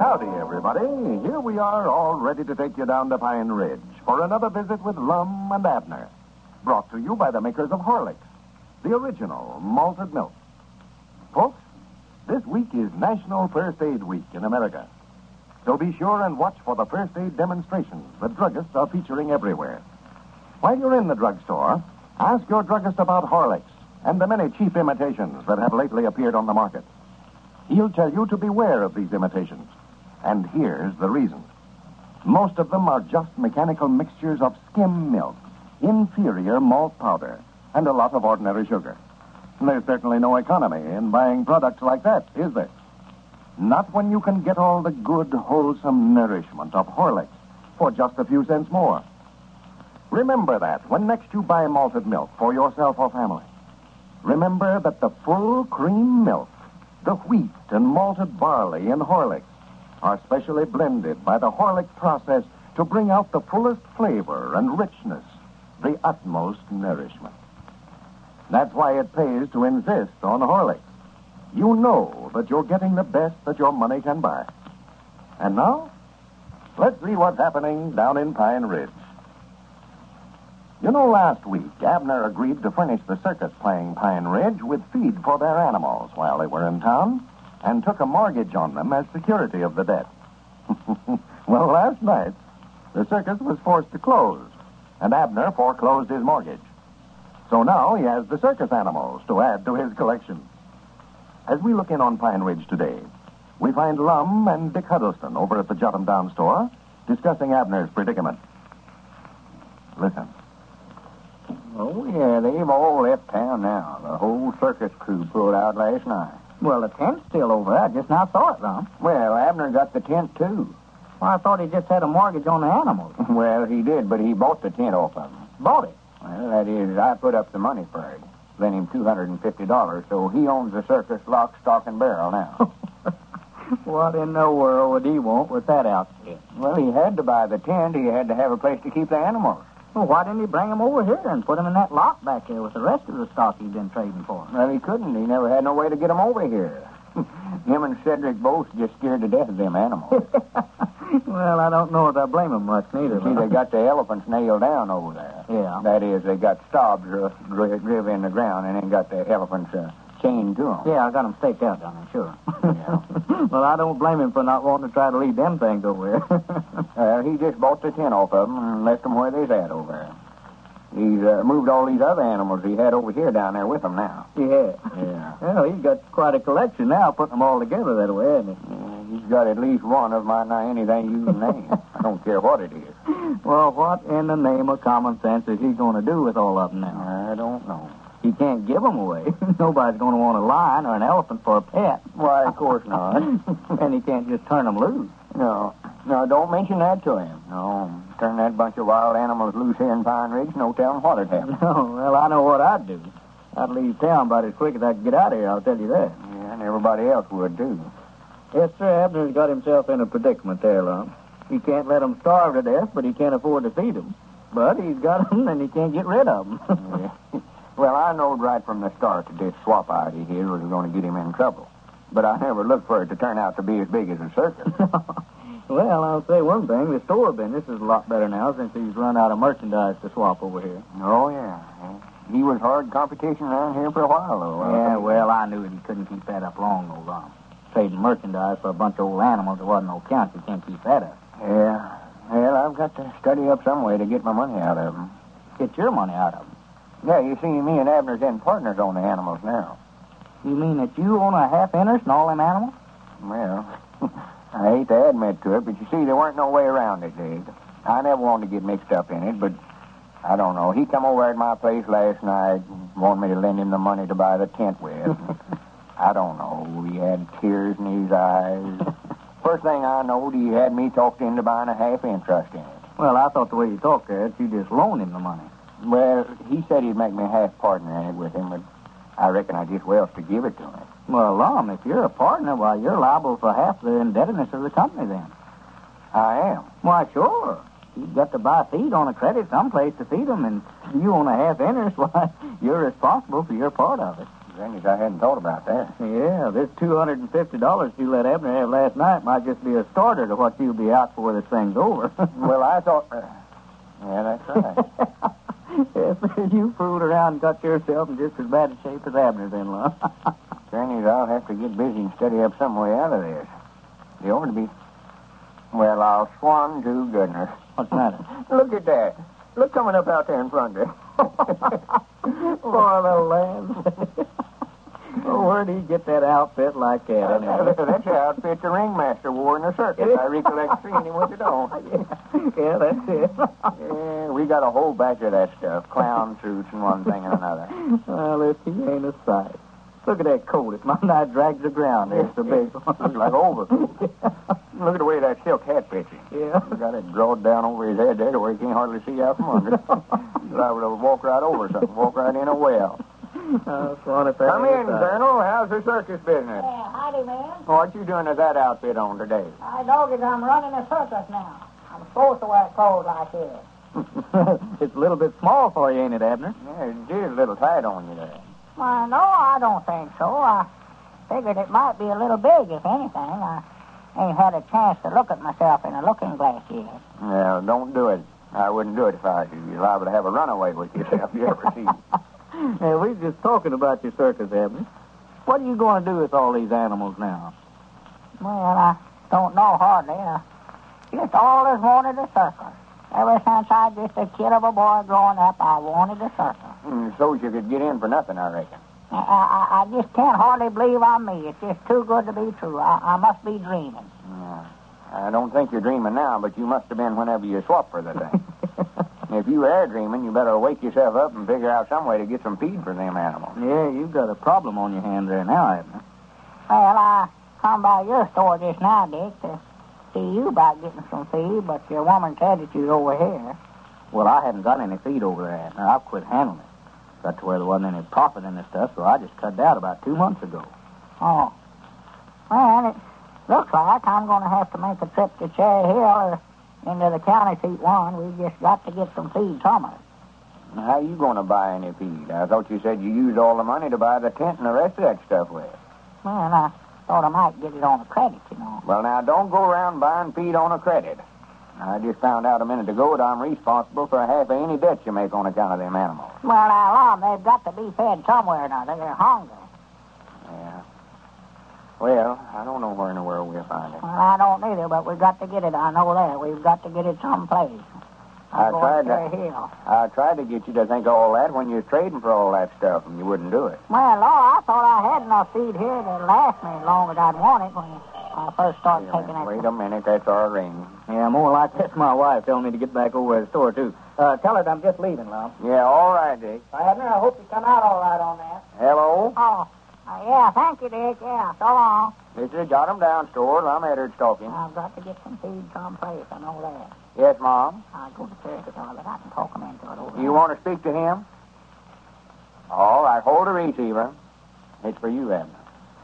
Howdy, everybody. Here we are, all ready to take you down to Pine Ridge for another visit with Lum and Abner. Brought to you by the makers of Horlicks, the original malted milk. Folks, this week is National First Aid Week in America. So be sure and watch for the first aid demonstrations that druggists are featuring everywhere. While you're in the drugstore, ask your druggist about Horlicks and the many cheap imitations that have lately appeared on the market. He'll tell you to beware of these imitations. And here's the reason. Most of them are just mechanical mixtures of skim milk, inferior malt powder, and a lot of ordinary sugar. There's certainly no economy in buying products like that, is there? Not when you can get all the good, wholesome nourishment of Horlicks for just a few cents more. Remember that when next you buy malted milk for yourself or family. Remember that the full cream milk, the wheat and malted barley in Horlicks are specially blended by the Horlick process to bring out the fullest flavor and richness, the utmost nourishment. That's why it pays to insist on Horlicks. You know that you're getting the best that your money can buy. And now, let's see what's happening down in Pine Ridge. You know, last week, Abner agreed to furnish the circus playing Pine Ridge with feed for their animals while they were in town and took a mortgage on them as security of the debt. well, last night, the circus was forced to close, and Abner foreclosed his mortgage. So now he has the circus animals to add to his collection. As we look in on Pine Ridge today, we find Lum and Dick Huddleston over at the Jot 'em Down store discussing Abner's predicament. Listen. Oh, yeah, they've all left town now. The whole circus crew pulled out last night. Well, the tent's still over there. I just now saw it, Ron. Well, Abner got the tent, too. Well, I thought he just had a mortgage on the animals. well, he did, but he bought the tent off of them. Bought it? Well, that is, I put up the money for it. Lent him $250, so he owns the circus lock, stock, and barrel now. what in the world would he want with that outfit? Well, he had to buy the tent. He had to have a place to keep the animals. Well, why didn't he bring them over here and put them in that lot back there with the rest of the stock he'd been trading for? Well, he couldn't. He never had no way to get them over here. Him and Cedric both just scared to death of them animals. well, I don't know if I blame them much, neither. See, they got the elephants nailed down over there. Yeah. That is, they got stabs uh, driven in the ground and then got the elephants uh, chained. Yeah, I got them staked out down there, sure. Yeah. well, I don't blame him for not wanting to try to lead them things over here. uh, he just bought the tent off of them and left them where they's at over there. He's uh, moved all these other animals he had over here down there with him now. Yeah. Yeah. Well, he's got quite a collection now, putting them all together that way, hasn't he? Yeah, he's got at least one of my now anything you can name. I don't care what it is. Well, what in the name of common sense is he going to do with all of them now? He can't give them away. Nobody's going to want a lion or an elephant for a pet. Why, of course not. and he can't just turn them loose. No. No, don't mention that to him. No. Turn that bunch of wild animals loose here in Pine Ridge, no telling what'd happen. No, oh, well, I know what I'd do. I'd leave town about as quick as I could get out of here, I'll tell you that. Yeah, and everybody else would, too. Yes, sir, Abner's got himself in a predicament there, Lum. He can't let 'em starve to death, but he can't afford to feed 'em. But he's got 'em, and he can't get rid of 'em. yeah. Well, I knowed right from the start that this swap idea here was going to get him in trouble. But I never looked for it to turn out to be as big as a circus. well, I'll say one thing. The store business is a lot better now since he's run out of merchandise to swap over here. Oh, yeah. He was hard competition around here for a while, though. Yeah, well, I knew that he couldn't keep that up long, no long. Trading merchandise for a bunch of old animals that wasn't no count. You can't keep that up. Yeah. Well, I've got to study up some way to get my money out of them. Get your money out of them? Yeah, you see, me and Abner's in partners on the animals now. You mean that you own a half interest in all them animals? Well, I hate to admit to it, but you see, there weren't no way around it, Dave. I never wanted to get mixed up in it, but I don't know. He come over at my place last night and wanted me to lend him the money to buy the tent with. I don't know. He had tears in his eyes. First thing I knowed, he had me talked into buying a half interest in it. Well, I thought the way you talked there, you just loaned him the money. Well, he said he'd make me a half partner in it with him, but I reckon I just well to give it to him. Well, Lum, if you're a partner, why, you're liable for half the indebtedness of the company then. I am. Why, sure. You've got to buy feed on a credit someplace to feed them, and you own a half interest, why, you're responsible for your part of it. Granny's, I hadn't thought about that. Yeah, this $250 you let Abner have last night might just be a starter to what you'll be out for this thing's over. well, I thought. Uh, yeah, that's right. yes, you fooled around and got yourself in just as bad a shape as Abner's in, Lum. Granny's, I'll have to get busy and study up some way out of this. They ought to be. Well, I'll swan to goodness. What's the matter? Look at that. Look coming up out there in front there. Poor little lamb. Where'd he get that outfit like that? Anyway? that's the outfit the ringmaster wore in the circus. I recollect seeing him with it on. yeah, that's it. yeah, we got a whole batch of that stuff. Clown suits and one thing and another. Well, if he ain't a sight. Look at that coat. It's mine I dragged the ground. It's the big one. Looks like overcoat. Look at the way that silk hat fits him. Yeah. He got it drawed down over his head there to where he can't hardly see out from under. He's liable to walk right over something, walk right in a well. Oh, funny Come in, uh, Colonel. How's the circus business? Yeah, howdy, man. What you doing with that outfit on today? I dog it, I'm running a circus now. I'm supposed to wear clothes like this. it's a little bit small for you, ain't it, Abner? Yeah, it is a little tight on you there. Why, no, I don't think so. I figured it might be a little big, if anything. I ain't had a chance to look at myself in a looking glass yet. Yeah, don't do it. I wouldn't do it if I was you. You're liable to have a runaway with yourself. You ever see? Hey, we was just talking about your circus, Abner. What are you going to do with all these animals now? Well, I don't know hardly. I just always wanted a circus. Ever since I was just a kid of a boy growing up, I wanted a circus. Mm, so you could get in for nothing, I reckon. I, I, I just can't hardly believe I'm me. It's just too good to be true. I, I must be dreaming. Yeah. I don't think you're dreaming now, but you must have been whenever you swapped for the thing. if you are dreaming, you better wake yourself up and figure out some way to get some feed for them animals. yeah, you've got a problem on your hands there now, Abner. Well, I come by your store just now, Dick, to see you about getting some feed, but your woman said that you was over here. Well, I haven't got any feed over there, Abner. I've quit handling it. Got to where there wasn't any profit in the stuff, so I just cut it out about two months ago. Oh. Well, it looks like I'm going to have to make a trip to Cherry Hill or into the county seat one. We just got to get some feed somewhere. How you going to buy any feed? I thought you said you used all the money to buy the tent and the rest of that stuff with. Well, I thought I might get it on a credit, you know. Well, now, don't go around buying feed on a credit. I just found out a minute ago that I'm responsible for half of any debts you make on account of them animals. Well, now, Lum, they've got to be fed somewhere or another. They're hungry. Yeah. Well, I don't know where in the world we'll find it. Well, I don't either, but we've got to get it. I know that. We've got to get it someplace. I I'm going tried to that. Hill. I tried to get you to think of all that when you was trading for all that stuff, and you wouldn't do it. Well, Lord, I thought I had enough seed here to last me as long as I'd want it when I first started Wait taking minute, that. wait a minute, that's our ring. Yeah, more like that's my wife telling me to get back over to the store, too. Uh, tell her that I'm just leaving, Lum. Yeah, all right, Dick. Abner, I hope you come out all right on that. Hello? Oh, uh, yeah, thank you, Dick. Yeah, so long. This is Jot 'em Down store. I'm Edward talking. I've got to get some feed someplace. I know that. Yes, Mom? I'll go to Circus but I can talk him into it over You want to speak to him? All right, hold the receiver. It's for you, Abner.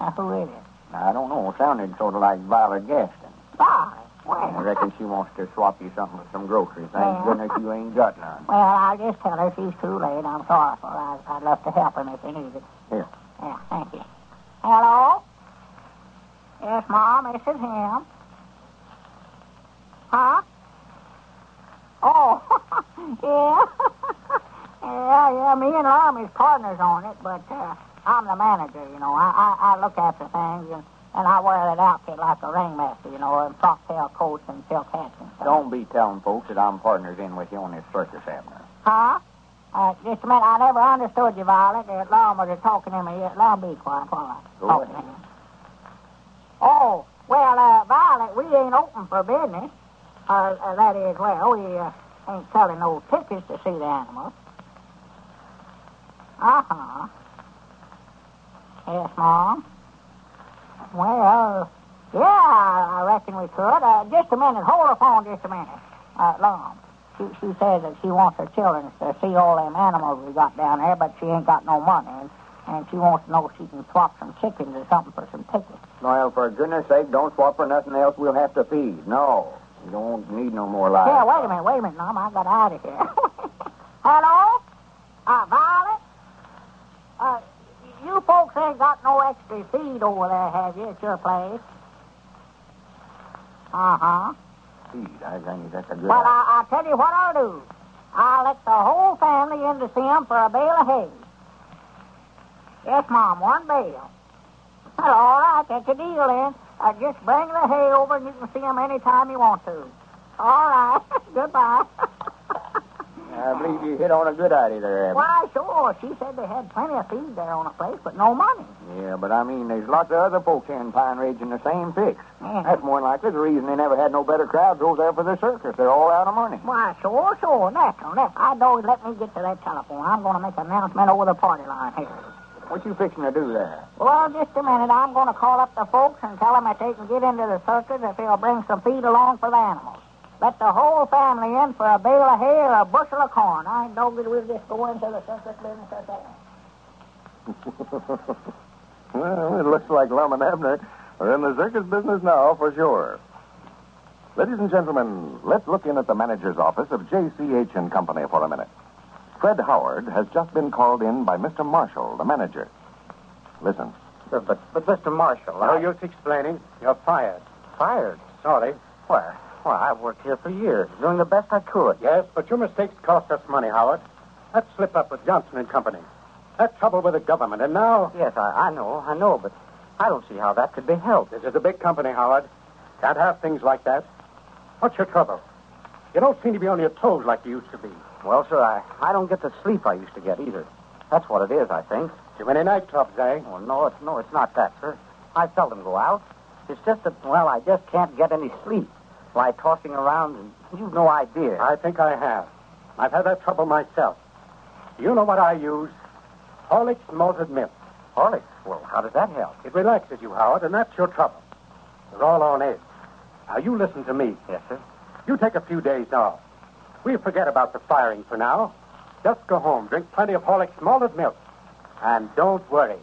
Uh, who is it? I don't know. It sounded sort of like Violet Gaston. Sorry. I reckon she wants to swap you something with some groceries. Thank Yeah. goodness you ain't got none. well, I'll just tell her she's too late. I'm sorry for her. I'd, I'd love to help him if he needs it. Here. Yeah, thank you. Hello? Yes, Mom, this is him. Huh? Oh, yeah. yeah, yeah, me and is partners on it, but uh, I'm the manager, you know. I, I, I look after things, and, and I wear that outfit like a ringmaster, you know, and frock tail coats and silk hats and stuff. Don't be telling folks that I'm partners in with you on this circus, Abner. Huh? Uh, just a minute, I never understood you, Violet. Uh, Lum was talking to me. Uh, Lum, be quiet while I Go talk to him. Oh, well, uh, Violet, we ain't open for business. Uh, uh, that is, well, we uh, ain't selling no tickets to see the animals. Uh-huh. Yes, Mom. Well, yeah, I reckon we could. Uh, just a minute. Hold the phone just a minute. Uh, Lum. She, she says that she wants her children to see all them animals we got down there, but she ain't got no money. And, and she wants to know if she can swap some chickens or something for some tickets. Well, for goodness sake, don't swap for nothing else we'll have to feed. No. You don't need no more lives. Yeah, wait a minute, wait a minute, Mom. I got out of here. Hello? Uh, Violet? Uh, you folks ain't got no extra feed over there, have you, at your place? Uh-huh. Feed, I think that's a good Well, I, I'll tell you what I'll do. I'll let the whole family in to see him for a bale of hay. Yes, Mom, one bale. Well, all right, that's a deal then. Uh, just bring the hay over and you can see 'em any time you want to. All right. Goodbye. I believe you hit on a good idea there, Abner. Why, sure. She said they had plenty of feed there on the place, but no money. Yeah, but I mean, there's lots of other folks here in Pine Ridge in the same fix. Yeah. That's more than likely the reason they never had no better crowds over there for the circus. They're all out of money. Why, sure, sure. Natural, natural. I'd always let me get to that telephone. I'm going to make an announcement over the party line here. What you fixing to do there? Well, just a minute. I'm going to call up the folks and tell them that they can get into the circus if they'll bring some feed along for the animals. Let the whole family in for a bale of hay or a bushel of corn. I know that we'll just go into the circus business at that. well, it looks like Lum and Abner are in the circus business now for sure. Ladies and gentlemen, let's look in at the manager's office of J.C.H. and Company for a minute. Fred Howard has just been called in by Mr. Marshall, the manager. Listen. But, but, but Mr. Marshall, No use explaining. You're fired. fired. Sorry. Why, well, I've worked here for years, doing the best I could. Yes, but your mistakes cost us money, Howard. That slip up with Johnson and Company. That trouble with the government. And now, Yes, I, I know, I know, but I don't see how that could be helped. this is a big company, Howard. Can't have things like that. What's your trouble? You don't seem to be on your toes like you used to be. Well, sir, I, I don't get the sleep I used to get either. That's what it is, I think. Too many nightclubs, eh? Oh, no, it's, no, it's not that, sir. I seldom go out. It's just that, well, I just can't get any sleep. Lie tossing around, and you've no idea. I think I have. I've had that trouble myself. You know what I use? Horlicks malted milk. Horlicks? Well, how does that help? It relaxes you, Howard, and that's your trouble. You're all on edge. Now, you listen to me. Yes, sir. You take a few days off. We'll forget about the firing for now. Just go home, drink plenty of Horlicks malted milk. And don't worry.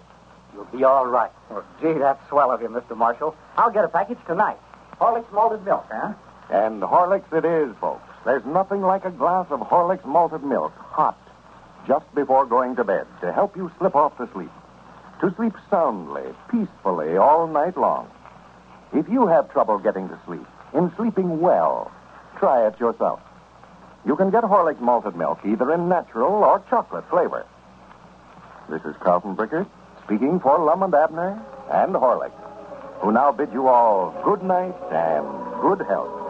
You'll be all right. Well, gee, that's swell of you, Mr. Marshall. I'll get a package tonight. Horlicks malted milk, huh? And Horlicks it is, folks. There's nothing like a glass of Horlicks malted milk, hot, just before going to bed, to help you slip off to sleep. To sleep soundly, peacefully, all night long. If you have trouble getting to sleep, in sleeping well, try it yourself. You can get Horlicks malted milk either in natural or chocolate flavor. This is Carlton Brickert speaking for Lum and Abner and Horlicks, who now bid you all good night and good health.